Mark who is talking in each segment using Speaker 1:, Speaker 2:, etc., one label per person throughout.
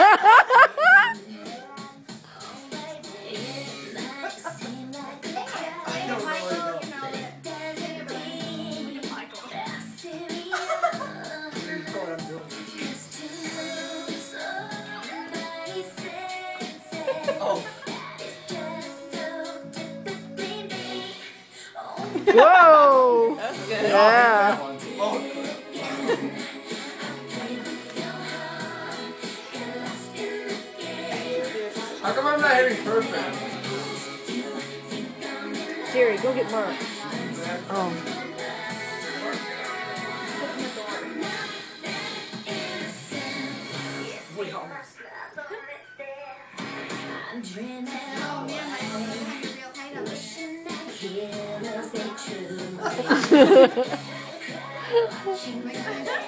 Speaker 1: Oh,
Speaker 2: Whoa!
Speaker 3: That's good.
Speaker 2: Yeah.
Speaker 1: How come I'm not hitting perfect?
Speaker 2: Jerry, go get Mark. Oh.
Speaker 1: Wait, almost.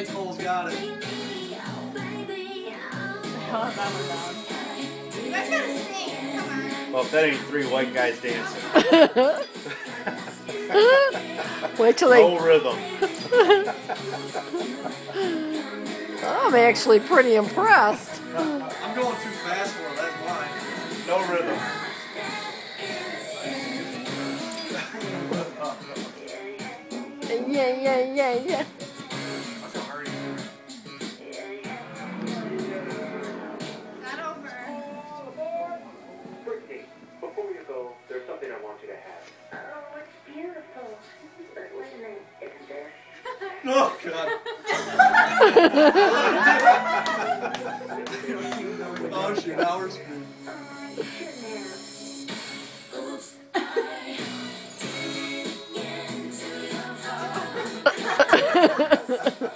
Speaker 1: I think Cole's got it.
Speaker 3: Oh, that one down.
Speaker 4: You guys gotta sing. Come on.
Speaker 5: Well, if that ain't three white guys dancing.
Speaker 2: Wait till they.
Speaker 5: No rhythm.
Speaker 2: I'm actually pretty impressed.
Speaker 1: I'm going too fast for it, that's why.
Speaker 5: No rhythm.
Speaker 2: Yeah, yeah, yeah, yeah.
Speaker 6: Oh,
Speaker 1: God. oh, shit, now we're screwed.
Speaker 6: Oh, you shouldn't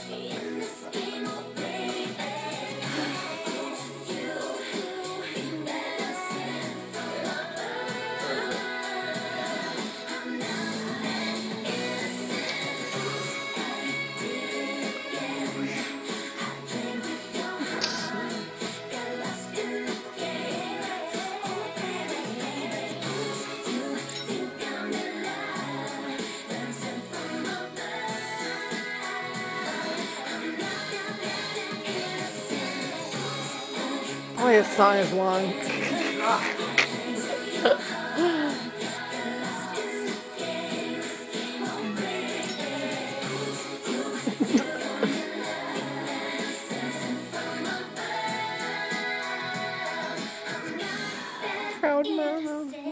Speaker 2: Boy, this song is long. Proud mama.